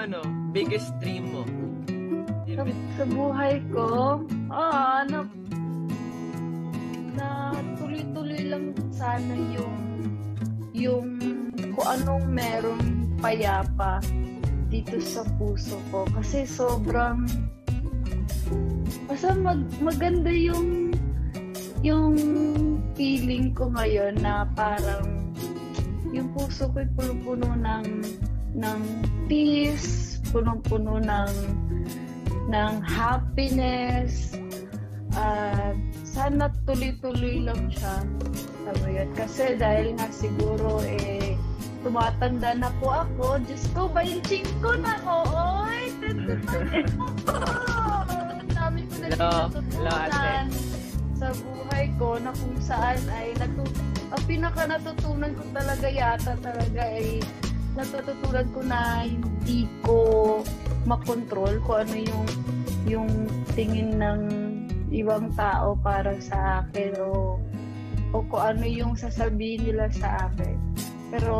ano, biggest dream mo? Sa, sa buhay ko, ah, na, na tuloy-tuloy lang sana yung yung kung anong merong payapa dito sa puso ko. Kasi sobrang basta mag, maganda yung yung feeling ko ngayon na parang yung puso ko ay puno-puno ng ng peace, punong-puno ng ng happiness. At sana tuloy-tuloy lang siya. Tama yun. Kasi dahil nga siguro eh tumatanda na po ako. Diyos ko, bainching ko na ko. Oy! Ang dami ko na natutunan sa buhay ko na kung saan ay natu ang pinaka natutunan ko talaga yata talaga ay natutunan ko na hindi ko makontrol kung ano yung yung tingin ng ibang tao para sa akin o o kung ano yung sasabihin nila sa akin. Pero